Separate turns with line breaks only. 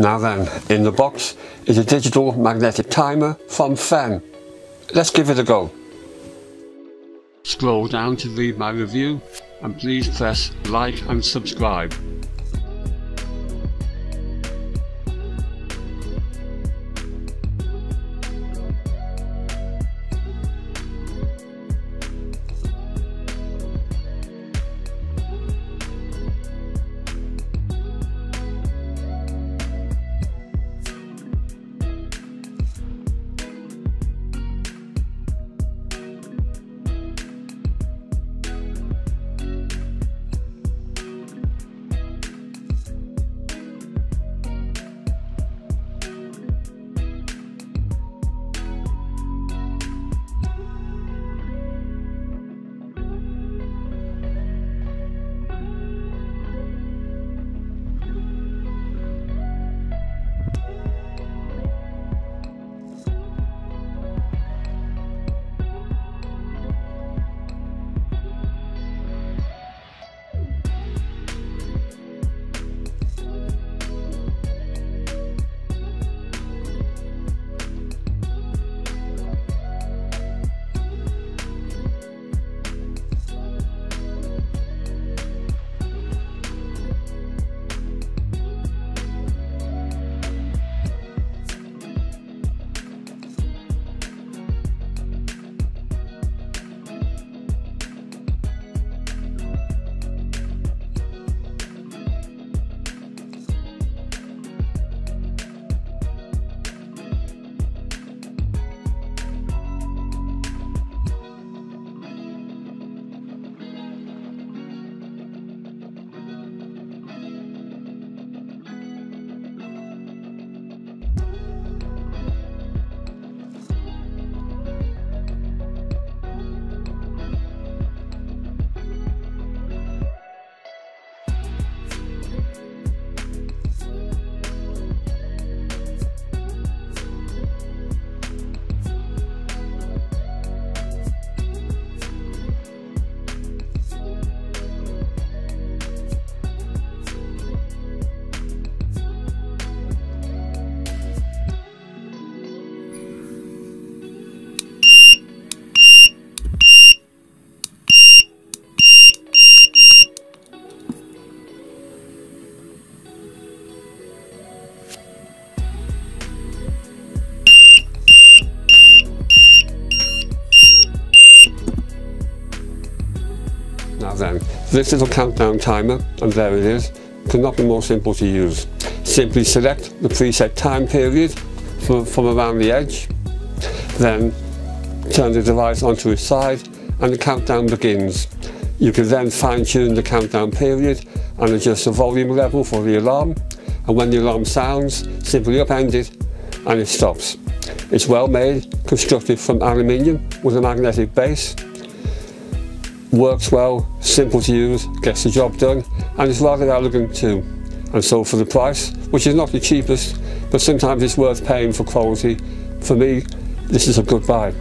Now then, in the box is a digital magnetic timer from PHEN. Let's give it a go. Scroll down to read my review and please press like and subscribe. Now then, this little countdown timer, and there it is, cannot be more simple to use. Simply select the preset time period from, from around the edge, then turn the device onto its side and the countdown begins. You can then fine tune the countdown period and adjust the volume level for the alarm and when the alarm sounds, simply upend it and it stops. It's well made, constructed from aluminium with a magnetic base works well, simple to use, gets the job done, and it's rather elegant too. And so for the price, which is not the cheapest, but sometimes it's worth paying for quality, for me, this is a good buy.